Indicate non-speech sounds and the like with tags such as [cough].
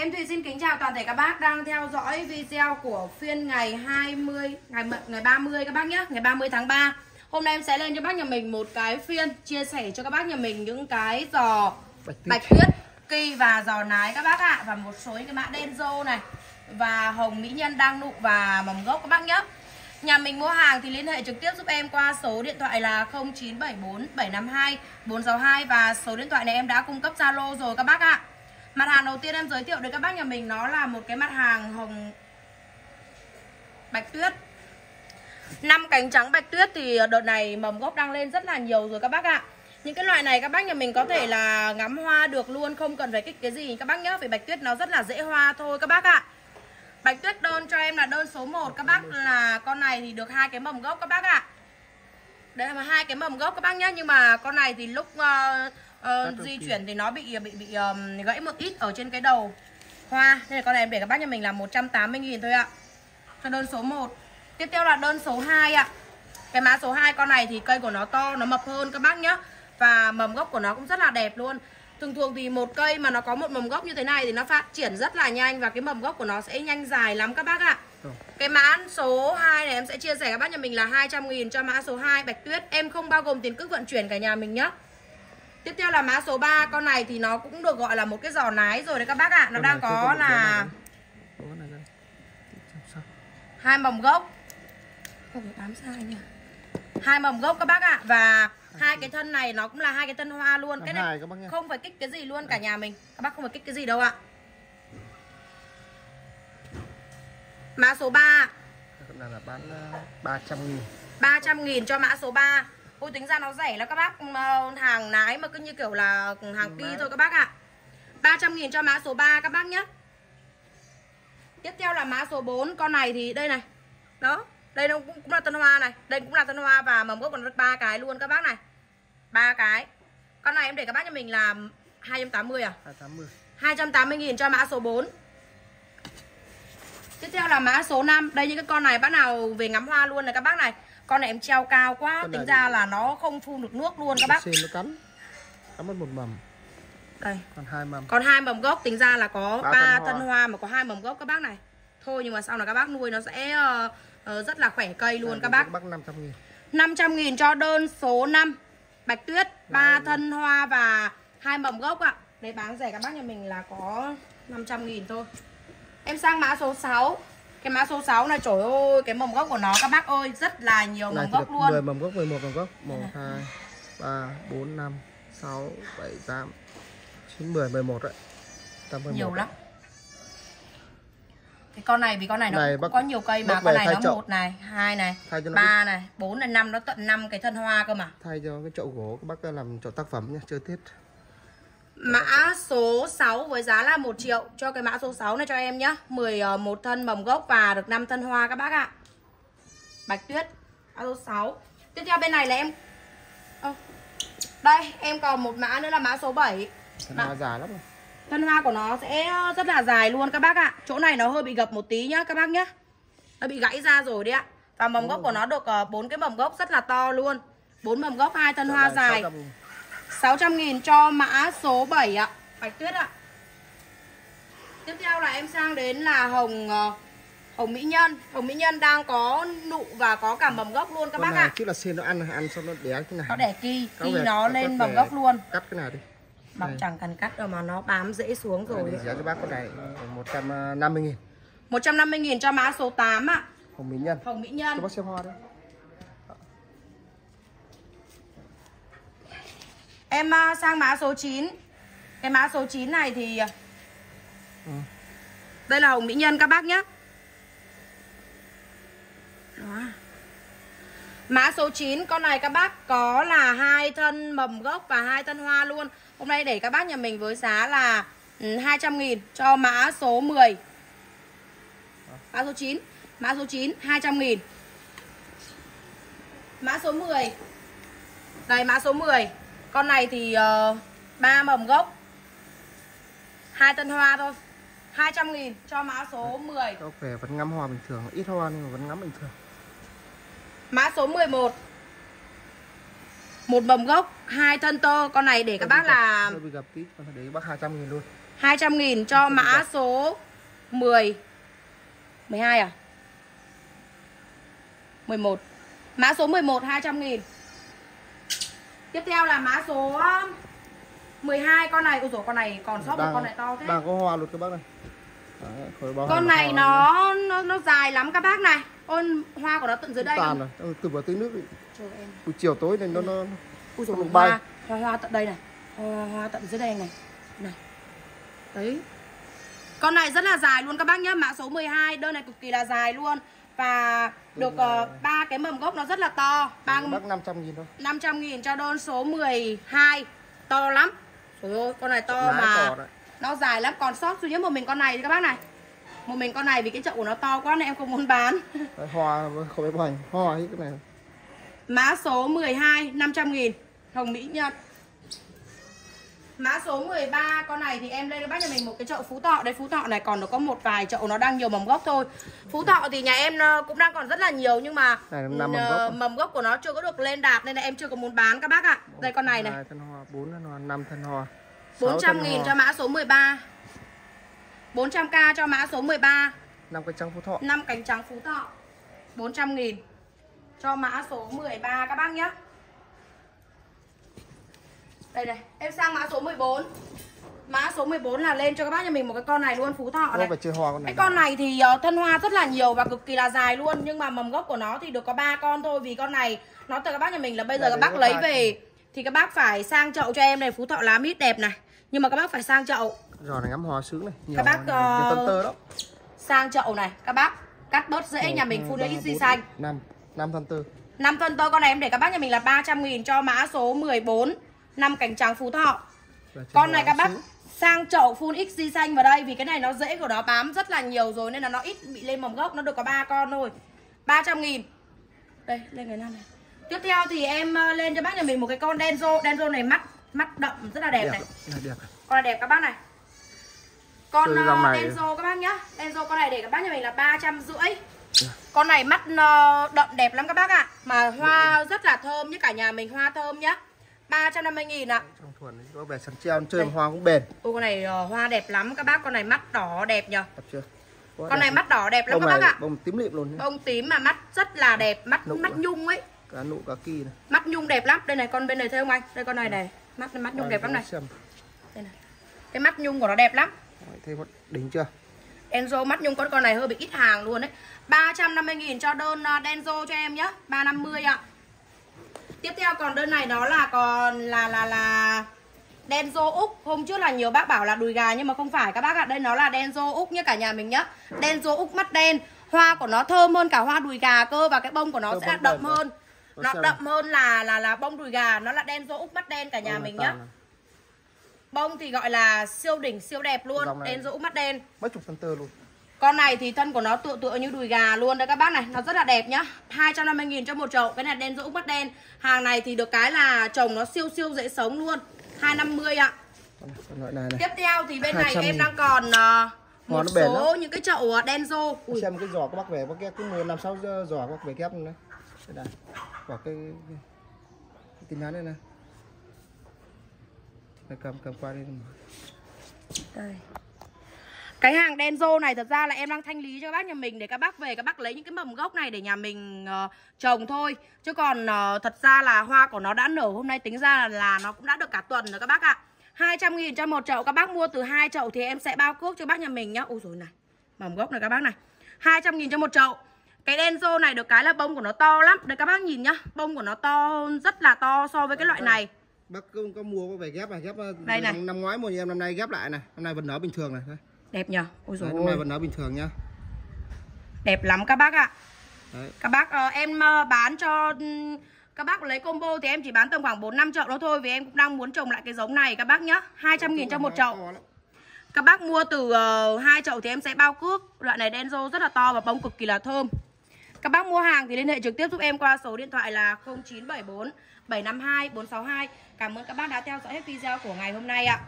Em Thùy xin kính chào toàn thể các bác đang theo dõi video của phiên ngày 20 ngày ngày 30 các bác nhé, ngày 30 tháng 3. Hôm nay em sẽ lên cho bác nhà mình một cái phiên chia sẻ cho các bác nhà mình những cái giò bạch bạch tuyết kỳ và giò nái các bác ạ à. và một số những cái mã đen rô này và hồng mỹ nhân đang nụ và mầm gốc các bác nhé. Nhà mình mua hàng thì liên hệ trực tiếp giúp em qua số điện thoại là 0974 752 462 và số điện thoại này em đã cung cấp Zalo rồi các bác ạ. À. Mặt hàng đầu tiên em giới thiệu đến các bác nhà mình nó là một cái mặt hàng hồng bạch tuyết. Năm cánh trắng bạch tuyết thì đợt này mầm gốc đang lên rất là nhiều rồi các bác ạ. Những cái loại này các bác nhà mình có thể là ngắm hoa được luôn Không cần phải kích cái gì. Các bác nhớ Vì bạch tuyết nó rất là dễ hoa thôi các bác ạ. Bạch tuyết đơn cho em là đơn số 1 Các bác là con này thì được hai cái mầm gốc các bác ạ. Đây là hai cái mầm gốc các bác nhé. Nhưng mà con này thì lúc uh, uh, di chuyển thì nó bị bị bị um, gãy một ít ở trên cái đầu hoa. Nên là con này em để các bác nhà mình là 180 000 thôi ạ. Cho đơn số 1 tiếp theo là đơn số 2 ạ. Cái mã số 2 con này thì cây của nó to nó mập hơn các bác nhá. Và mầm gốc của nó cũng rất là đẹp luôn. Thường thường thì một cây mà nó có một mầm gốc như thế này thì nó phát triển rất là nhanh và cái mầm gốc của nó sẽ nhanh dài lắm các bác ạ. Cái mã số 2 này em sẽ chia sẻ các bác nhà mình là 200 nghìn cho mã số 2 Bạch Tuyết. Em không bao gồm tiền cước vận chuyển cả nhà mình nhá Tiếp theo là mã số 3 Con này thì nó cũng được gọi là một cái giò nái rồi đấy các bác ạ. Nó đang có là hai mầm gốc. Không phải bám sai nhỉ? Hai mầm gốc các bác ạ. Và hai cái thân này nó cũng là hai cái thân hoa luôn. Cái này không phải kích cái gì luôn cả nhà mình. Các bác không phải kích cái gì đâu ạ. Mã số 3 là, là bán 300 nghìn. 300 nghìn cho mã số 3 Ôi tính ra nó rẻ là các bác. Hàng nái mà cứ như kiểu là hàng pi thôi các bác ạ. À. 300 nghìn cho mã số 3 các bác nhé. Tiếp theo là mã số 4 Con này thì đây này. Đó Đây nó cũng, cũng là tân hoa này. Đây cũng là tân hoa và mầm gốc còn được ba cái luôn các bác này. Ba cái. Con này em để các bác cho mình là 280 à? 280 280 nghìn cho mã số 4 Tiếp theo là mã số 5 Đây những cái con này bác nào về ngắm hoa luôn này các bác này con này em treo cao quá con tính ra là nó không phun được nước luôn các bác. xin nó cắn. Cắn mất một mầm. Đây. Còn hai mầm. Còn hai mầm gốc tính ra là có ba thân hoa. mà có hai mầm gốc các bác này. Thôi nhưng mà sau này các bác nuôi nó sẽ uh, uh, rất là khỏe cây luôn à, các bác. các bác 500 nghìn. 500 nghìn cho đơn số 5 Bạch tuyết ba thân hoa và hai mầm gốc ạ. Đấy bán rẻ các bác nhà mình là có 500 nghìn thôi. Em sang mã số 6 cái mã số 6 này trời ơi Cái mầm gốc của nó các bác ơi Rất là nhiều mầm gốc luôn. 10 mầm gốc 11 mầm gốc. 1, 2, 3, 4, 5, 6, 7, 8 9, 10, 11 đấy. 8, 11 Nhiều lắm. Cái con này vì con này nó này, cũng có nhiều cây mà con này nó chậu. một này hai này ba này bốn này năm nó tận năm cái thân hoa cơ mà. Thay cho cái chậu gỗ các bác làm chậu tác phẩm nhá chơi tết Mã số 6 với giá là 1 triệu. Cho cái mã số 6 này cho em nhá. 11 ờ, thân mầm gốc và được 5 thân hoa các bác ạ. Bạch tuyết Mã số 6 Tiếp theo bên này là em à, Đây em còn một mã nữa là mã số 7 Thân hoa dài lắm rồi. Thân hoa của nó sẽ rất là dài luôn các bác ạ. Chỗ này nó hơi bị gập một tí nhá các bác nhá. Nó bị gãy ra rồi đấy ạ. Và mầm gốc của nó được ờ, bốn cái mầm gốc rất là to luôn. Bốn mầm gốc hai thân hoa dài. 600 nghìn cho mã số 7 ạ. Bạch tuyết ạ. Tiếp theo là em sang đến là hồng ờ, Hồng Mỹ Nhân. Hồng Mỹ Nhân đang có nụ và có cả mầm gốc luôn các bác ạ. Chứ là xin nó ăn ăn xong nó đẻ cái này. Nó đẻ kỳ, kỳ nó lên mầm gốc luôn. Cắt cái này đi. Bọc chẳng cần cắt đâu mà nó bám dễ xuống rồi. Giá cho bác con này 150 nghìn. 150 nghìn cho mã số 8 ạ. Hồng Mỹ Nhân. Hồng Mỹ Nhân. Cho bác xem hoa đấy Em à, sang mã số 9 Cái mã số 9 này thì à, ừ. Đây là hồng mỹ nhân các bác nhé Đó. Mã số 9 con này các bác có là hai thân mầm gốc và hai thân hoa luôn. Hôm nay để các bác nhà mình với giá là 200 ừ, nghìn cho mã số 10 Mã số 9 Mã số 9 200 nghìn. Mã số 10 Đây mã số 10 con này thì uh, mầm gốc. Hai tân hoa thôi. 200 nghìn cho mã số 10 Có vẻ vẫn ngắm hoa bình thường Ít hoa nhưng mà vẫn ngắm bình thường. Mã số 11 một. Mầm gốc hai thân tơ Con này để các bác là Hơi bị gặp tí Con đấy bác 200 nghìn luôn. 200 nghìn cho mã số 10 12 à? 11 Mã số 11 200 nghìn Tiếp theo là mã số 12 Con này, ôi dồi con này còn sót một con này to thế. Đang có hoa luôn các bác này Đấy, Con này nó, nó nó dài lắm các bác này. Ôn hoa của nó tận dưới đây tàn rồi. Từ vào tới nước đi. Trời em. Buổi chiều tối nên nó nó Ui dồi, Nó hoa, bay. hoa, hoa tận đây này. Hoa, hoa tận dưới đây này. Này. Đấy. Con này rất là dài luôn các bác nhé Mã số 12 Đơn này cực kỳ là dài luôn Và được này- ba cái mầm gốc nó rất là to. Ba bác 500 nghìn thôi. 500 nghìn cho đơn số 12 To lắm. Trời ơi con này to mà. Nó dài lắm. Còn sót duy nhất một mình con này thì các bác này. Một mình con này vì cái chậu của nó to quá nên em không muốn bán. [laughs] Hoa không biết bành hoa cái này. Mã số 12 500 nghìn. Hồng Mỹ Nhật Mã số 13 con này thì em lên cho bác nhà mình một cái chậu Phú Thọ. Đây Phú Thọ này còn nó có một vài chậu nó đang nhiều mầm gốc thôi. Phú Thọ thì nhà em ờ, cũng đang còn rất là nhiều Nhưng mà Này năm mầm ờ, gốc mầm gốc của nó chưa có được lên đạt Nên là em chưa có muốn bán. Các bác ạ Đây con này này. hai thân hoa bốn thân hoa năm thân hoa sáu 400 thân nghìn hoa, cho mã số 13 400k cho mã số 13 năm cái trắng phú thọ. 5 cánh trắng Phú Thọ. 400 nghìn Cho mã số 13 các bác nhé Đây này Em sang mã số 14 Mã số 14 là lên cho các bác nhà mình một cái con này luôn Phú Thọ này. phải chơi hoa con này Cái con này thì ờ, thân hoa rất là nhiều và cực kỳ là dài luôn Nhưng mà mầm gốc của nó thì được có 3 con thôi Vì con này nó từ các bác nhà mình là bây giờ Là các đấy bác lấy về Thì các bác phải sang chậu cho em này Phú Thọ lá mít đẹp này. Nhưng mà các bác phải sang chậu. Giò này ngắm hoa sướng này nhiều Các bác, này, nhiều ờ, tơ đó. Sang chậu này các bác Cắt bớt dễ nhà mình phun lấy ít xi xanh năm năm thân tơ. 5 phân tơ con này em để các bác nhà mình là 300 nghìn cho mã số 14 năm cánh trắng Phú Thọ. Con này các bác sang chậu phun x xi xanh vào đây Vì cái này nó dễ của nó bám rất là nhiều rồi Nên là nó ít bị lên mầm gốc Nó được có 3 con thôi. 300 nghìn. Đây lên cái năm này. Tiếp theo thì em ờ, lên cho bác nhà mình một cái con Denzo Denzo này mắt mắt đậm rất là đẹp, đẹp này. là đẹp Con này đẹp các bác này. Con uh, này- Denzo các bác nhá. Denzo con này để các bác nhà mình là 350 Con này mắt ờ, đậm đẹp lắm các bác ạ. Mà hoa rất là thơm như cả nhà mình hoa thơm nhá 350 nghìn ạ. Trong thuần có vẻ sắn treo chơi hoa cũng bền. Ôi con này ờ, hoa đẹp lắm các bác Con này mắt đỏ đẹp nhờ. Đẹp chưa? Quá Con đẹp. này mắt đỏ đẹp lắm bông các bác ạ. bông tím lịm luôn nhé. Bông tím mà mắt rất là đẹp Mắt Nụ mắt à? nhung ấy. Cá nụ cá kỳ này. Mắt nhung đẹp lắm. Đây này con bên này thấy không anh? Đây con này này Mắt mắt nhung đẹp lắm này. xem. Đây này. Cái mắt nhung của nó đẹp lắm. Thấy một đỉnh chưa? Denzo mắt nhung con con này hơi bị ít hàng luôn đấy 350 nghìn cho đơn uh, Denzo cho em nhá. 350 ạ Tiếp theo còn đơn này nó là còn là là là Denzo Úc. Hôm trước là nhiều bác bảo là đùi gà nhưng mà không phải. Các bác ạ Đây nó là Denzo Úc nhá cả nhà mình nhá. Denzo Úc mắt đen. Hoa của nó thơm hơn cả hoa đùi gà cơ Và cái bông của nó Thơm sẽ đậm hơn. Nó Nó đậm hơn là là là bông đùi gà. Nó là Denzo Úc mắt đen cả nhà Bông mình nhá. này. Bông thì gọi là siêu đỉnh siêu đẹp luôn. Denzo Úc mắt đen. mấy chục thân tơ luôn con này thì thân của nó tựa tựa như đùi gà luôn đấy các bác này. Nó rất là đẹp nhá. 250 nghìn cho một chậu. Cái này đen rũ mắt đen. Hàng này thì được cái là trồng nó siêu siêu dễ sống luôn. 250 ạ con, con loại này này. Tiếp theo thì bên này 200 em đang còn uh, một số những cái chậu uh, đen rô. Ui, xem cái giò các bác về bác ghép mua năm sáu giò các bác về ghép nữa đây này. Bỏ cái, cái, cái tin nhắn đây này. Đây, cầm cầm qua đây đây. Cái hàng đen rô này thật ra là em đang thanh lý cho các bác nhà mình Để các bác về các bác lấy những cái mầm gốc này để nhà mình uh, trồng thôi. Chứ còn uh, thật ra là hoa của nó đã nở hôm nay tính ra là, là nó cũng đã được cả tuần rồi các bác ạ. 200 nghìn cho một chậu Các bác mua từ hai chậu thì em sẽ bao cước cho bác nhà mình nhá. Ôi rồi này Mầm gốc này các bác này. 200 nghìn cho một chậu. Cái đen rô này được cái là bông của nó to lắm. Đây các bác nhìn nhá Bông của nó to rất là to so với cái loại này. Bác có, có mua về ghép này ghép ờ, Đây này. năm, ngoái mua em năm nay ghép lại này. Năm nay vẫn nở bình thường này Đẹp nhờ Ôi rồi năm nay vẫn nở bình thường nhá Đẹp lắm các bác ạ Đấy. Các bác ờ, em ờ, bán cho các bác lấy combo thì em chỉ bán tầm khoảng 4 5 chậu đó thôi vì em cũng đang muốn trồng lại cái giống này các bác nhá. 200 000 cho một chậu. Các bác mua từ uh, hai chậu thì em sẽ bao cước. Loại này Denzo rất là to và bông cực kỳ là thơm. Các bác mua hàng thì liên hệ trực tiếp giúp em qua số điện thoại là 0974 752 462. Cảm ơn các bác đã theo dõi hết video của ngày hôm nay ạ.